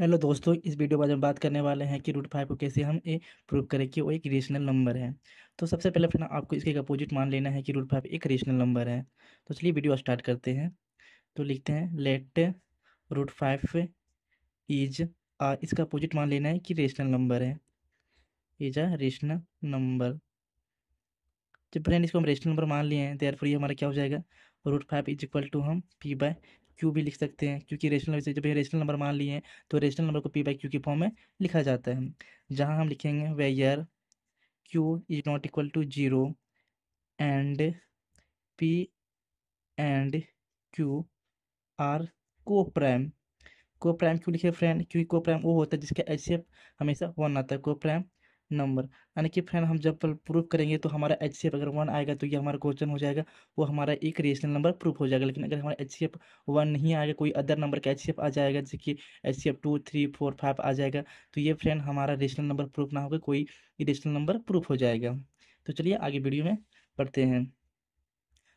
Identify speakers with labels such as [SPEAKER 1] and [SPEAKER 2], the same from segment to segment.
[SPEAKER 1] Hello दोस्तों, इस video में आज हम बात करने वाले हैं कि रूट फाइव को कैसे हम ए प्रूव करें कि वो एक रेशनल नंबर है। तो सबसे पहले फिर आपको इसके अपोजिट मान लेना है कि रूट फाइव एक रेशनल नंबर है। तो चलिए वीडियो स्टार्ट करते हैं। तो लिखते हैं, let root five is a इसका अपोजिट मान लेना है कि रेशनल नंबर है। Is a rational number. जब फ्रेंड इसको हम रेशनल नंबर मान लिए हैं देर फिर ये हमारा क्या हो जाएगा? Root five is equal to हम पी बाय क्यू भी लिख सकते हैं, क्योंकि रेशनल जब ये रेशनल नंबर मान लिए हैं तो रेशनल नंबर को पी बाई क्यू के फॉर्म में लिखा जाता है। जहाँ हम लिखेंगे वे where q is not equal to zero and p and q are coprime coprime क्यों लिखे फ्रेंड क्योंकि को प्राइम वो होता है जिसका एच हमेशा वन आता है। को प्राइम नंबर। यानी कि फ्रेंड, हम जब प्रूफ करेंगे तो हमारा एच सी एफ़ अगर वन आएगा तो ये हमारा क्वेश्चन हो जाएगा, वो हमारा एक रेशनल नंबर प्रूफ हो जाएगा। लेकिन अगर हमारा एच सी एफ़ वन नहीं आएगा, कोई अदर नंबर का एच सी एफ़ आ जाएगा, जैसे कि H C F two three four five आ जाएगा तो ये फ्रेंड हमारा रेशनल नंबर प्रूफ ना होगा, कोई रेशनल नंबर प्रूफ हो जाएगा। तो चलिए आगे वीडियो में पढ़ते हैं।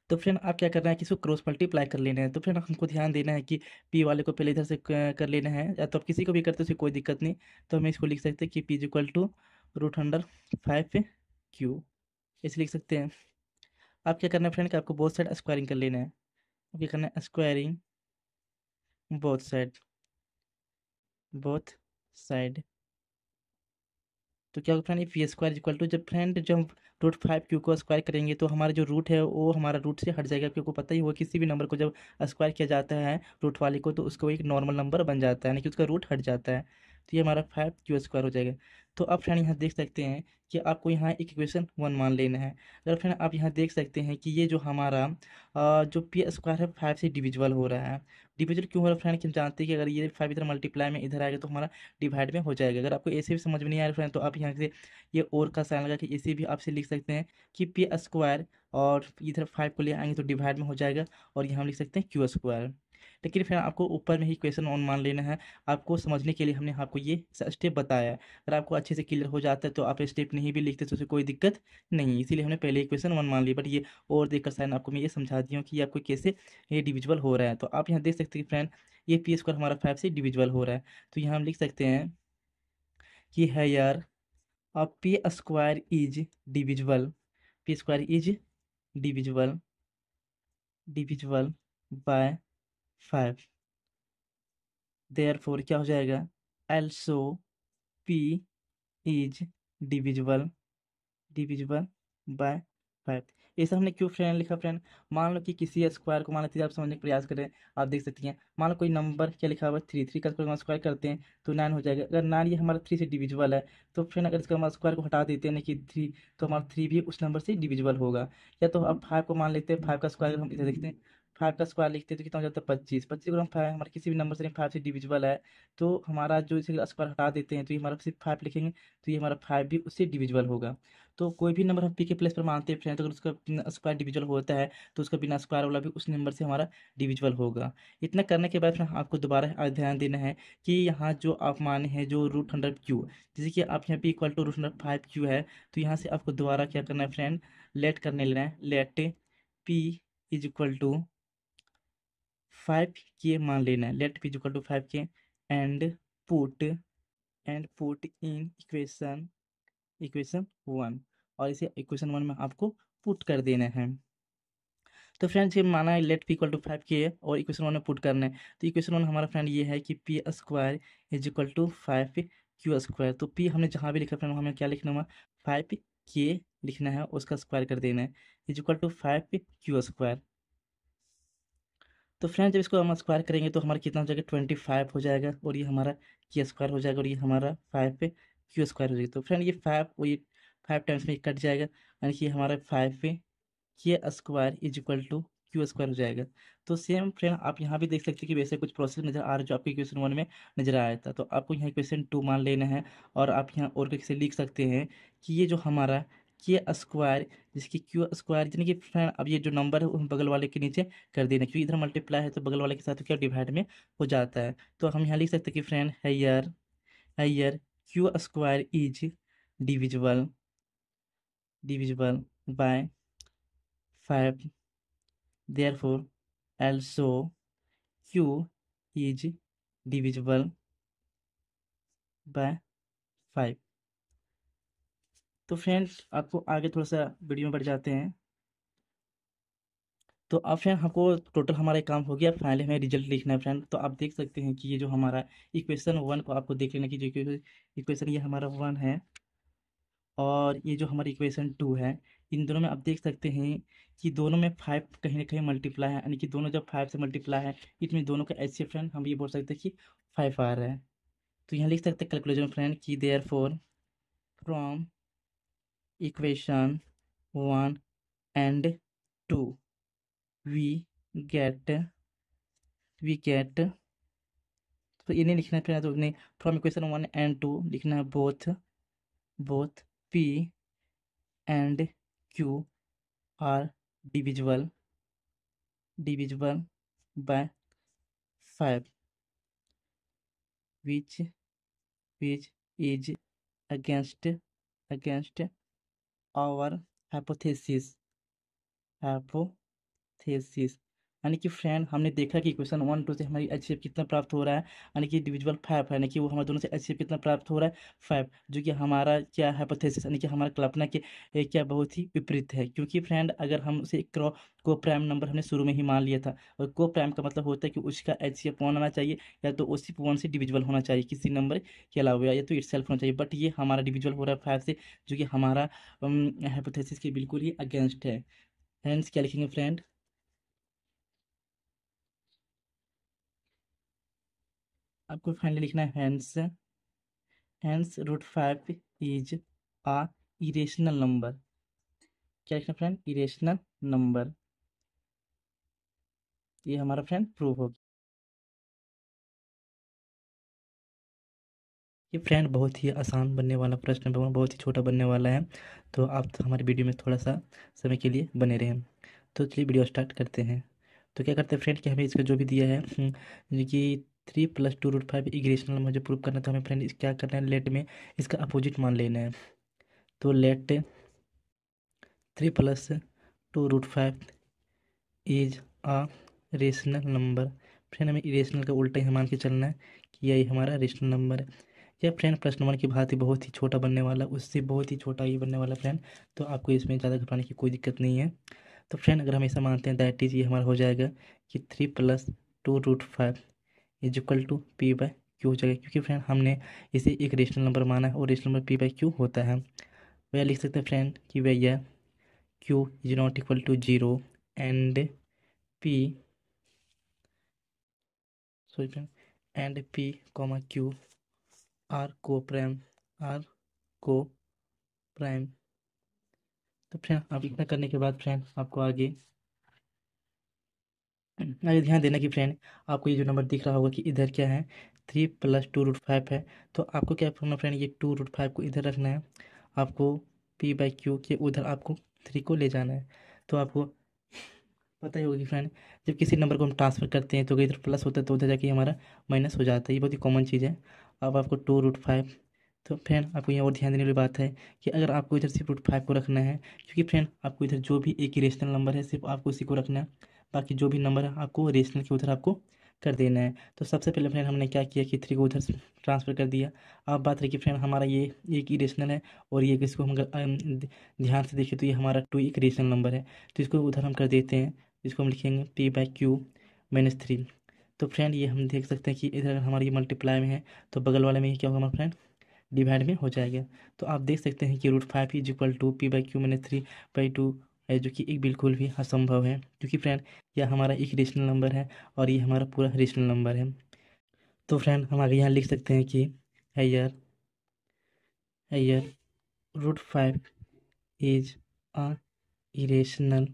[SPEAKER 1] तो फ्रेंड, आप क्या करना है कि इसको क्रॉस मल्टीप्लाई कर लेना है। तो फ्रेंड, हमको ध्यान देना है कि पी वाले को पहले इधर से कर लेना है। या तो आप किसी को भी करते हो कोई दिक्कत नहीं। तो हम इसको लिख सकते हैं कि p is equal to root under five q ऐसे लिख सकते हैं। आप क्या करना है फ्रेंड कि आपको बोथ साइड स्क्वायरिंग कर लेना है। अब क्या करना है? Squaring both side both side तो क्या होगा friend we square equal to जब फ्रेंड जब रूट फाइव क्यू को स्क्वायर करेंगे तो हमारा जो रूट है, वो हमारा रूट से हट जाएगा। क्योंकि पता ही हुआ किसी भी नंबर को जब स्क्वायर किया जाता है रूट वाले को तो उसको एक नॉर्मल नंबर बन जाता है, यानी कि उसका रूट हट जाता है। तो ये हमारा फाइव क्यू स्क्वायर हो जाएगा। तो अब फ्रेंड यहाँ देख सकते हैं कि आपको यहाँ एक इक्वेशन वन मान लेना है। अगर फ्रेंड आप यहाँ देख सकते हैं कि ये जो हमारा जो पी स्क्वायर है फाइव से डिविजिबल हो रहा है। डिविजल क्यों हो रहा है फ्रेंड कि हम जानते हैं कि अगर ये फाइव इधर मल्टीप्लाई में इधर आएगा तो हमारा डिवाइड में हो जाएगा। अगर आपको ऐसे भी समझ में नहीं आ रहा फ्रेंड तो आप यहाँ से ये और का साइन लगा कि ऐसे भी आपसे लिख सकते हैं कि पी स्क्वायर और इधर फाइव को ले आएँगे तो डिवाइड में हो जाएगा और यहाँ लिख सकते हैं क्यू स्क्वायर लेकिन फिर आपको ऊपर में ही क्वेश्चन ऑन मान लेना है। आपको समझने के लिए हमने आपको ये स्टेप बताया है। अगर आपको अच्छे से क्लियर हो जाता है तो आप स्टेप नहीं भी लिखते तो उसे कोई दिक्कत नहीं। इसीलिए हमने पहले ही क्वेश्चन वन मान लिया बट ये और देखकर साइन आपको मैं ये समझा दी हूँ कि आपको कैसे ये डिविजुअल हो रहा है। तो आप यहाँ देख सकते हैं फ्रेंड ये पी स्क्वायर हमारा फाइव से डिविजुअल हो रहा है। तो यहाँ हम लिख सकते हैं कि है यार, अब p square is divisible p square is divisible divisible by five therefore क्या हो जाएगा? Also p is divisible divisible by five ऐसा हमने क्यों फ्रेंड लिखा, फ्रेंड। मान लो कि किसी स्क्वायर को मान लो आप समझने का प्रयास करें आप देख सकती हैं। मान लो कोई नंबर क्या लिखा हुआ है? थ्री थ्री का स्क्वायर स्क्वायर करते हैं तो नाइन हो जाएगा। अगर नाइन ये हमारा थ्री से डिविजिबल है तो फ्रेंड अगर इसका हमारा स्क्वायर को हटा देते हैं कि थ्री तो हमारा थ्री भी उस नंबर से डिविजिबल होगा। या तो अब फाइव को मान लेते हैं फाइव का स्क्वायर हम इसे देखते हैं फाइव का स्क्वायर लिखते हैं तो कितना हो जाता है? पच्चीस। पच्चीस अगर हम फाइव, हमारे किसी भी नंबर से फाइव से डिविजिबल है तो हमारा जो इसे स्क्वायर हटा देते हैं तो ये हमारा सिर्फ़ फाइव लिखेंगे तो ये हमारा फाइव भी उससे डिविजिबल होगा। तो कोई भी नंबर हम पी के प्लेस पर मानते हैं तो अगर उसका स्क्वायर डिविजिबल होता है तो उसका बिना स्क्वायर वाला भी उस नंबर से हमारा डिविजिबल होगा। इतना करने के बाद फिर आपको दोबारा ध्यान देना है कि यहाँ जो आप माने हैं, जो रूट हंड्रेड क्यू जैसे कि आप यहाँ पे equal to root hundred five q है तो यहाँ से आपको दोबारा क्या करना है फ्रेंड लेट करने लेना है let p is equal to five k मान लेना है। Let p to five k and put and put in equation equation one और इसे इक्वेशन वन में आपको पुट कर देना है। तो फ्रेंड्स ये माना है let p equal to five k और इक्वेशन वन में पुट करना है। तो इक्वेशन वन हमारा फ्रेंड ये है कि p square is equal to five q square तो पी हमने जहाँ भी लिखा फ्रेंड हमें क्या लिखना हुआ? फाइव के लिखना है, उसका स्क्वायर कर देना है। Is equal to five q square तो फ्रेंड जब इसको हम स्क्वायर करेंगे तो हमारा कितना हो जाएगा? ट्वेंटी फाइव हो जाएगा और ये हमारा की स्क्वायर हो जाएगा और ये हमारा फाइव पे क्यू स्क्वायर हो जाएगा। तो फ्रेंड ये फाइव वो ये फाइव टाइम्स में कट जाएगा, यानी कि हमारा फाइव पे k square is equal to q square हो जाएगा। तो सेम फ्रेंड आप यहाँ भी देख सकते हैं कि वैसे कुछ प्रोसेस नज़र आ रहा है जो आपके क्वेश्चन वन में नज़र आया था। तो आपको यहाँ क्वेश्चन टू मान लेना है और आप यहाँ और कैसे लिख सकते हैं कि ये जो हमारा के स्क्वायर जिसकी क्यू स्क्वायर यानी कि फ्रेंड अब ये जो नंबर है, उन बगल वाले के नीचे कर देना, क्योंकि इधर मल्टीप्लाई है तो बगल वाले के साथ क्या डिवाइड में हो जाता है। तो हम यहाँ लिख सकते हैं कि friend here here q square is divisible divisible by five therefore also q is divisible by five तो फ्रेंड्स, आपको आगे थोड़ा सा वीडियो में बढ़ जाते हैं। तो अब फ्रेंड, हमको टोटल हमारा काम हो गया। फाइनली हमें रिज़ल्ट लिखना है फ्रेंड। तो आप देख सकते हैं कि ये जो हमारा इक्वेशन वन को आपको देख लेना कि जो इक्वेशन ये हमारा वन है और ये जो हमारा इक्वेशन टू है, इन दोनों में आप देख सकते हैं कि दोनों में फाइव कहीं ना कहीं मल्टीप्लाई है। यानी कि दोनों जब फाइव से मल्टीप्लाई है इसमें दोनों का एच फ्रेंड हम ये बोल सकते हैं कि फाइव आ रहा है। तो यहाँ लिख सकते हैं कैलकुलेशन फ्रेंड की therefore from equation one and two we get we get तो इन्हें लिखना है तो नहीं from equation one and two लिखना है both both p and q are divisible divisible by five which which is against against our hypothesis. Hypothesis यानी कि फ्रेंड हमने देखा कि क्वेश्चन वन टू से हमारी एच कितना प्राप्त हो रहा है, यानी कि डिविजुअल फाइव है यानी कि वो हमारे दोनों से एच कितना प्राप्त हो रहा है फाइव जो कि हमारा क्या हाइपोथेसिस यानी कि हमारा कल्पना के क्या बहुत ही विपरीत है। क्योंकि फ्रेंड अगर हम उसे क्रॉ को प्राइम नंबर हमने शुरू में ही मान लिया था, और को प्राइम का मतलब होता है कि उसका एच सी वन आना चाहिए, या तो उसी वन से डिविजुअल होना चाहिए, किसी नंबर के अलावा, या तो इट सेल्फ होना चाहिए बट ये हमारा डिविजुअल हो रहा है फाइव से, जो कि हमारा हाइपोथेसिस के बिल्कुल ही अगेंस्ट है। फ्रेंड्स क्या लिखेंगे फ्रेंड आपको फाइनली लिखना है hence hence root five is a irrational number क्या लिखना फ्रेंड इरेशनल नंबर ये हमारा फ्रेंड प्रूव हो ये फ्रेंड बहुत ही आसान बनने वाला प्रश्न बहुत ही छोटा बनने वाला है। तो आप तो हमारे वीडियो में थोड़ा सा समय के लिए बने रहें। तो चलिए वीडियो स्टार्ट करते हैं। तो क्या करते हैं फ्रेंड कि हमें इसका जो भी दिया है हम्म, कि three plus two root five irrational मुझे प्रूव करना था, हमें फ्रेंड क्या करना है? लेट में इसका अपोजिट मान लेना है। तो let three plus two root five is a rational number friend हमें इरेशनल का उल्टा ही मान के चलना है कि यही हमारा रेशनल नंबर है। यह फ्रेंड प्रश्न नंबर की भांति बहुत ही छोटा बनने वाला, उससे बहुत ही छोटा ही बनने वाला फ्रेंड तो आपको इसमें ज़्यादा घबराने की कोई दिक्कत नहीं है। तो फ्रेंड अगर हम ऐसा मानते हैं दैट इज़ ये हमारा हो जाएगा कि three plus two root five is equal to p by q हो जाएगा। क्योंकि फ्रेंड, हमने इसे एक रेशनल नंबर माना है और rational number p by q होता है। वह लिख सकते हैं फ्रेंड कि भैया q is not equal to zero and p, sorry friend, and p comma q are coprime, are coprime. तो फ्रेंड आप इतना करने के बाद फ्रेंड, आपको आगे आगे ध्यान देना कि फ्रेंड, आपको ये जो नंबर दिख रहा होगा कि इधर क्या है three plus two root five है तो आपको क्या करना फ्रेंड, ये टू रूट फाइव को इधर रखना है, आपको पी बाई क्यू के उधर आपको थ्री को ले जाना है तो आपको पता ही होगा कि फ्रेंड, जब किसी नंबर को हम ट्रांसफ़र करते हैं तो इधर प्लस होता है तो उधर जाके हमारा माइनस हो जाता है, ये बहुत ही कॉमन चीज़ है। अब आपको टू रूट फाइव तो फ्रेंड, आपको यहाँ और ध्यान देने वाली बात है कि अगर आपको इधर सिर्फ़ रूट फाइव को रखना है, क्योंकि फ्रेंड, आपको इधर जो भी एक ही रेशनल नंबर है, सिर्फ़ आपको उसी को रखना है बाकी जो भी नंबर आपको रेशनल के उधर आपको कर देना है। तो सबसे पहले फ्रेंड हमने क्या किया कि थ्री को उधर ट्रांसफ़र कर दिया। अब बात रही कि फ्रेंड हमारा ये एक ही रेशनल है और ये इसको हम ध्यान से देखें तो ये हमारा टू एक रेशनल नंबर है। तो इसको उधर हम कर देते हैं। इसको हम लिखेंगे p by q minus three तो फ्रेंड ये हम देख सकते हैं कि इधर अगर हमारी मल्टीप्लाई में है। तो बगल वाले में क्या होगा हमारा फ्रेंड डिवाइड में हो जाएगा। तो आप देख सकते हैं कि root five is equal to p by q minus three by two है, जो कि एक बिल्कुल भी असंभव है। क्योंकि फ्रेंड, यह हमारा एक रेशनल नंबर है और ये हमारा पूरा रेशनल नंबर है। तो फ्रेंड, हम आगे यहाँ लिख सकते हैं कि here here root five is a irrational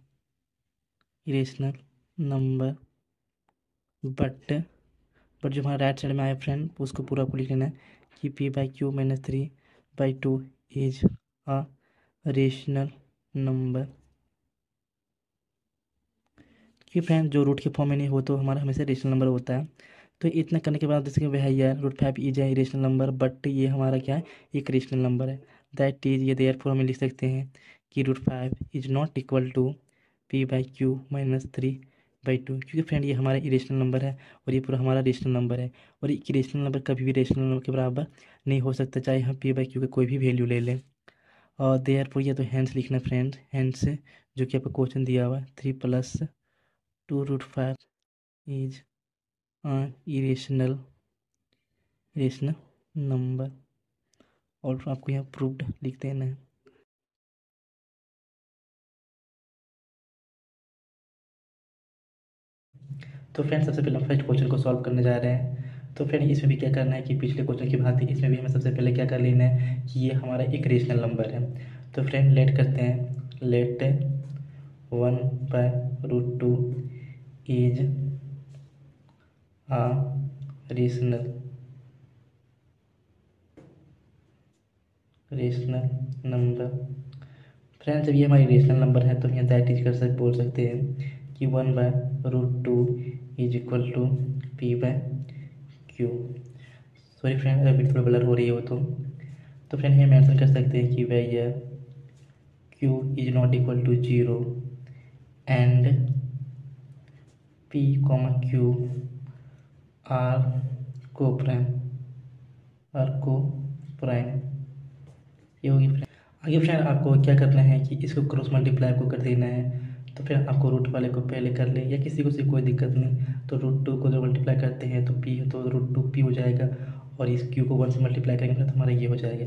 [SPEAKER 1] irrational number but but जो हमारा राइट साइड में आया फ्रेंड उसको पूरा को लिख लेना है कि p by q minus three by two is a rational number कि फ्रेंड, जो रूट के फॉर्म में नहीं हो तो हमारा हमेशा रेशनल नंबर होता है। तो इतना करने के बाद, जैसे वह है रूट फाइव इज़ है रेशनल नंबर बट ये हमारा क्या है? एक रेशनल नंबर है। दैट इज़ ये देयर फॉर हमें लिख सकते हैं कि root five is not equal to p by q minus three by two क्योंकि फ्रेंड ये हमारा इरेशनल नंबर है और ये पूरा हमारा रेशनल नंबर है। और एक इरेशनल नंबर कभी भी रेशनल नंबर के बराबर नहीं हो सकता, चाहे हम पी बाई क्यू का कोई भी वैल्यू ले लें। और देयर पर यह तो हैंड्स लिखना फ्रेंड हैंड्स जो कि आपको क्वेश्चन दिया हुआ है three plus two root five is irrational irrational number और आपको यहाँ प्रूव्ड लिख देना है तो फ्रेंड सबसे पहले हम फ़र्स्ट क्वेश्चन को सॉल्व करने जा रहे हैं। तो फ्रेंड इसमें भी क्या करना है कि पिछले क्वेश्चन की भांति इसमें भी हमें सबसे पहले क्या कर लेना है कि ये हमारा एक रेशनल नंबर है। तो फ्रेंड लेट करते हैं। Let one by root two is a rational rational number friends ये हमारी रेशनल नंबर है तो यहाँ दैट इज़ कर सकते बोल सकते हैं कि one by root two is equal to p by q sorry friend अभी थोड़ा ब्लर हो रही है तो। तो फ्रेंड ये मेंशन कर सकते हैं कि वह यह q is not equal to zero and p comma q are coprime are coprime ये होगी फ्रेंड आगे फ्रेंड आपको क्या करना है कि इसको क्रॉस मल्टीप्लाई को कर देना है तो फिर आपको रूट वाले को पहले कर ले, या किसी को से कोई दिक्कत नहीं। तो रूट टू को जब मल्टीप्लाई करते हैं तो पी तो रूट टू पी हो जाएगा, और इस क्यू को वन से मल्टीप्लाई करेंगे तो हमारा ये हो जाएगा।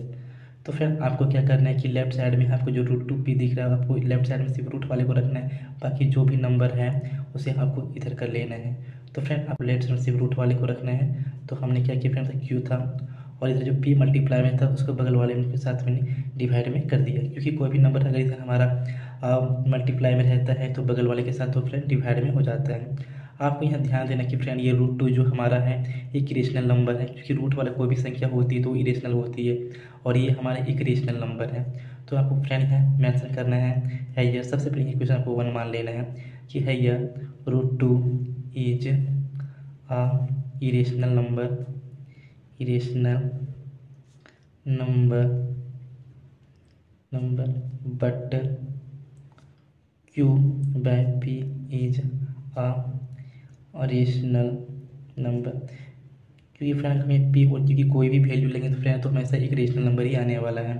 [SPEAKER 1] तो फिर आपको क्या करना है कि लेफ़्ट साइड में आपको जो रूट टू पी दिख रहा है, आपको लेफ़्ट साइड में सिर्फ़ रूट वाले को रखना है, बाकी जो भी नंबर है, उसे आपको इधर कर लेना है। तो फ्रेंड आप लेफ़्ट साइड में सिर्फ़ रूट वाले को रखना है। तो हमने क्या किया फ्रेंड क्यू था और इधर जो पी मल्टीप्लाई में था, उसको बगल वाले के साथ मैंने डिवाइड में कर दिया। क्योंकि कोई भी नंबर अगर इधर हमारा मल्टीप्लाई में रहता है तो बगल वाले के साथ वो फ्रेंड डिवाइड में हो जाता है। आपको यहाँ ध्यान देना कि फ्रेंड ये रूट टू जो हमारा है एक इरेशनल नंबर है, क्योंकि रूट वाला कोई भी संख्या होती है तो इरेशनल होती है, और ये हमारा एक इरेशनल नंबर है। तो आपको फ्रेंड यहाँ मैंसन करना है है यह। सबसे पहले क्वेश्चन आपको वन मान लेना है कि है यह root two is a irrational number irrational number number but q by p is a rational number क्योंकि फ्रेंड हमें पी और क्योंकि कोई भी वैल्यू लेंगे तो फ्रेंड तो हमेशा एक रेशनल नंबर ही आने वाला है।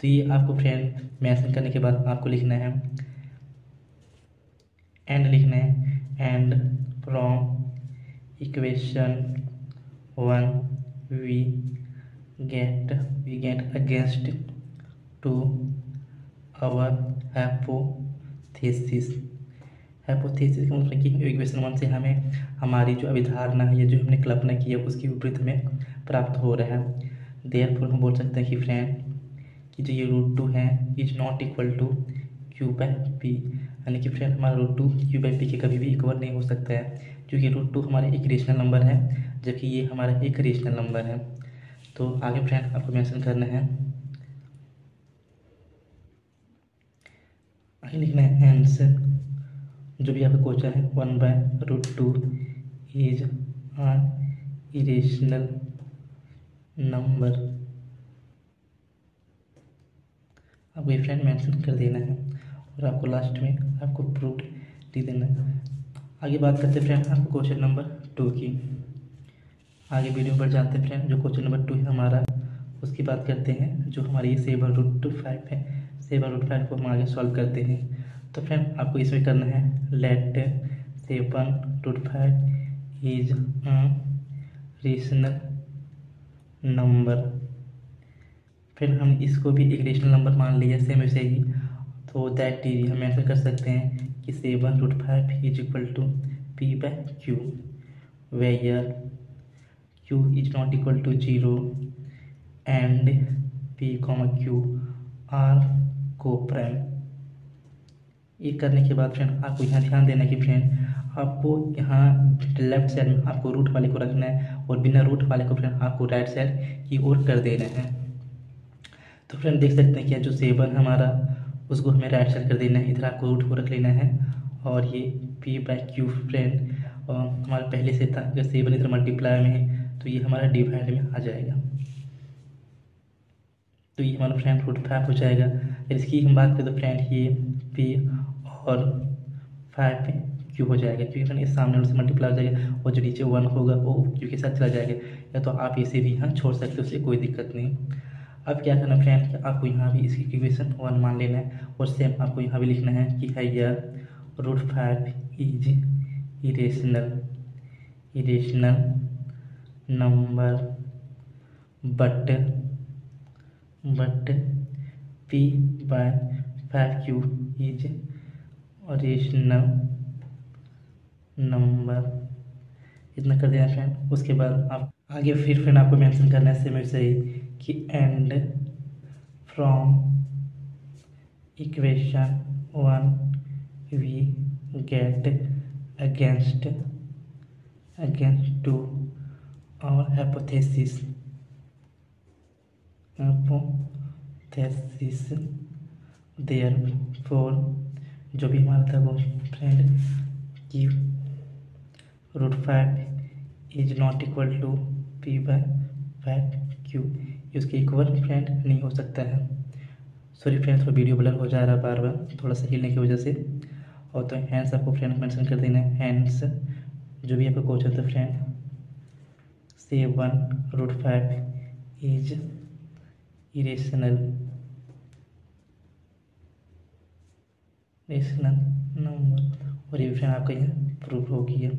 [SPEAKER 1] तो ये आपको फ्रेंड मैंसन करने के बाद आपको लिखना है। एंड लिखना है। And from equation one we get we get against to our hypothesis hypothesis का मतलब कि इक्वेशन वन से हमें हमारी जो अभिधारणा है या जो हमने कल्पना की है, उसकी विपरीत हमें प्राप्त हो रहा है। देयर फोर हम बोल सकते हैं कि फ्रेंड कि जो ये रूट टू है is not equal to q by p यानी कि फ्रेंड हमारा root two q by p के कभी भी इक्वल नहीं हो सकता है, क्योंकि रूट टू हमारा एक रेशनल नंबर है, जबकि ये हमारा एक रेशनल नंबर है। तो आगे फ्रेंड आपको मैंशन करना है। आगे लिखना है आंसर जो भी आपका क्वेश्चन है, one by root two is an irrational number. आपको ये फ्रेंड मेंशन कर देना है और आपको लास्ट में आपको प्रूफ दे देना है। आगे बात करते हैं फ्रेंड, आपको क्वेश्चन नंबर टू की। आगे वीडियो पर जाते हैं फ्रेंड, जो क्वेश्चन नंबर टू है हमारा, उसकी बात करते हैं, जो हमारी सेवन रूट टू फाइव है सेवन रूट फाइव को हम आगे सॉल्व करते हैं। तो फ्रेंड, आपको इसमें करना है let seven root five is rational number फिर हम इसको भी एक रेशनल नंबर मान लिया सेम वैसे ही। तो दैट इज़ हम ऐसा कर सकते हैं कि seven root five is equal to p by q where q is not equal to zero and p comma q are coprime ये करने के बाद फ्रेंड आपको यहाँ ध्यान देना कि फ्रेंड आपको यहाँ लेफ़्ट साइड में आपको रूट वाले को रखना है और बिना रूट वाले को फ्रेंड आपको राइट साइड की ओर कर देना है। तो फ्रेंड देख सकते हैं कि जो सेवन हमारा, उसको हमें राइट साइड कर देना है, इधर आपको रूट को रख लेना है। और ये पी बाई क्यू फ्रेंड हमारा पहले से था, अगर सेवन इधर मल्टीप्लाई में है तो ये हमारा डिवाइड में आ जाएगा। तो ये हमारा फ्रेंड रूट फाइव हो जाएगा। इसकी हम बात करें तो फ्रेंड ये पी और फाइव क्यू हो जाएगा, क्योंकि फ्रेंड इस सामने से मल्टीप्लाई हो जाएगा, और जो नीचे वन होगा, वो क्यू के साथ चला जाएगा। या तो आप इसे भी यहाँ छोड़ सकते हो उससे कोई दिक्कत नहीं। अब क्या करना फ्रेंड कि आपको यहाँ भी इसकी इक्वेशन वन मान लेना है, और सेम आपको यहाँ भी लिखना है कि है यह root five is irrational irrational number but but p by five q is rational number. इतना कर दिया फ्रेंड उसके बाद आप आगे फिर फ्रेंड आपको मेंशन करना है सेम वैसे ही कि and from equation one we get against against to और hypothesis hypothesis, therefore जो भी हमारा था वो फ्रेंड कि root five is not equal to p by five q उसके इक्वल फ्रेंड नहीं हो सकता है। सॉरी फ्रेंड थोड़ा वीडियो ब्लर हो जा रहा है बार बार, थोड़ा सा हिलने की वजह से। और तो हैंड्स आपको फ्रेंड मेंशन कर देना है। हैंड्स जो भी आपका क्वेश्चन था फ्रेंड से one root five is irrational rational number और ये फ्रेंड आपका यहाँ प्रूफ हो गया।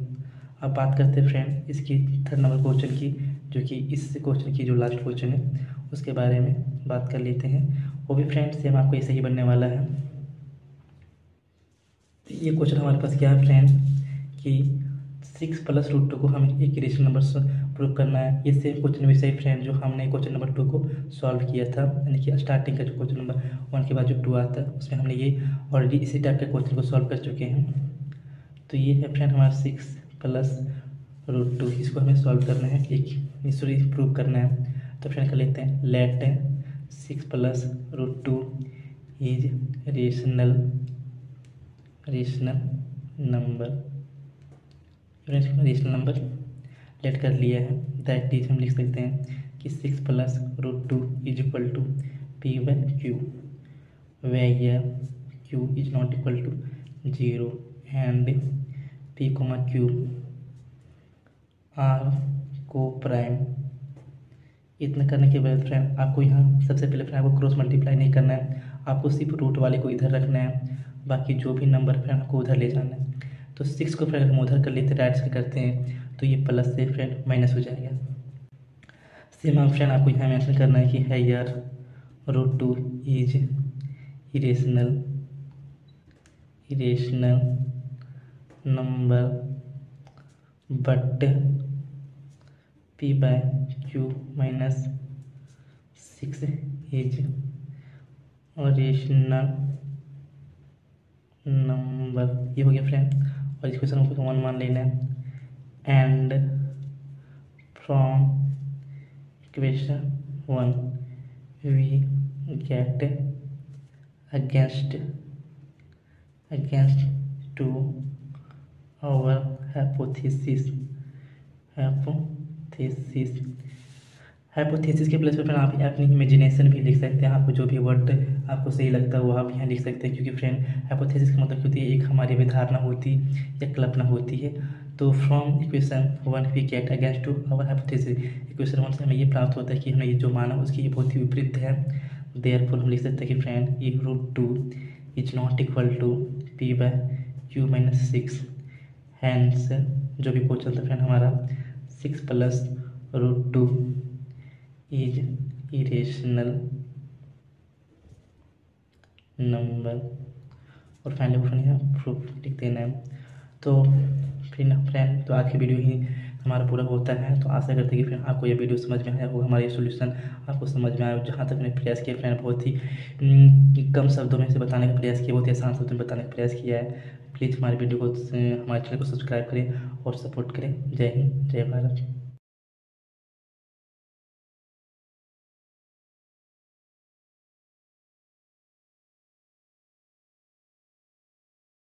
[SPEAKER 1] अब बात करते हैं फ्रेंड इसकी थर्ड नंबर क्वेश्चन की, जो कि इस क्वेश्चन की जो लास्ट क्वेश्चन है, उसके बारे में बात कर लेते हैं। वो भी फ्रेंड सेम आपको ऐसे ही बनने वाला है। ये क्वेश्चन हमारे पास क्या है फ्रेंड कि सिक्स प्लस रूट टू को हमें एक रेशनल नंबर प्रूव करना है। ये सेम क्वेश्चन वैसे ही फ्रेंड जो हमने क्वेश्चन नंबर टू को सॉल्व किया था, यानी कि स्टार्टिंग का जो क्वेश्चन नंबर वन के बाद जो टू आता है, उसमें हमने ये ऑलरेडी इसी टाइप के क्वेश्चन को सॉल्व कर चुके हैं। तो ये है फ्रेंड हमारा सिक्स प्लस रूट टू इसको हमें सॉल्व करना है, एक सॉरी प्रूव करना है। तो फ्रेंड कर लेते हैं let six plus root two is rational rational number rational number let कर लिया है। दैट इज़ हम लिख सकते हैं कि six plus root two is equal to p by q where q is not equal to zero and p comma q are coprime इतना करने के बाद फ्रेंड आपको यहाँ सबसे पहले फ्रेंड आपको क्रॉस मल्टीप्लाई नहीं करना है। आपको सिर्फ़ रूट वाले को इधर रखना है। बाकी जो भी नंबर फ्रेंड आपको उधर ले जाना है। तो सिक्स को फ्रेंड हम उधर कर लेते राइट से करते हैं तो ये प्लस से फ्रेंड माइनस हो जाएगा। सेम हम फ्रेंड आपको यहाँ मेंशन करना है कि है यार root two is irrational irrational number but p by q minus six is rational number ये हो गया फ्रेंड और इस क्वेश्चन को वन मान लेना है and from equation 1 we get against against to our hypothesis hypothesis Hypothesis के प्लेस पर आप अपनी इमेजिनेशन भी लिख सकते हैं, आपको जो भी वर्ड आपको सही लगता है, वो आप यहाँ लिख सकते हैं। क्योंकि फ्रेंड हाइपोथेसिस का मतलब होती है एक हमारी विधारणा होती या कल्पना होती है। तो from equation one we get against to our hypothesis equation one से हमें ये प्राप्त होता है कि हमने ये जो माना उसकी ये बहुत ही विपरीत है। देयर हम लिख सकते हैं कि फ्रेंड ये root two is not equal to p by q minus six hence जो भी क्वेश्चन था फ्रेंड हमारा six plus root two is irrational number और फाइनली क्वेश्चन यहाँ प्रूफ लिख देना है। तो फिर फ्रेंड तो आज की वीडियो ही हमारा पूरा होता है। तो आशा करते हैं कि फ्रेंड आपको ये वीडियो समझ में आया होगा, हमारा सोल्यूशन आपको समझ में आया जहाँ तक मैंने प्रयास किया फ्रेंड बहुत ही कम शब्दों में से बताने का प्रयास किया, बहुत ही आसान शब्दों में बताने का प्रयास किया है। प्लीज़ हमारे वीडियो को, हमारे चैनल को सब्सक्राइब करें और सपोर्ट करें। जय हिंद, जय भारत।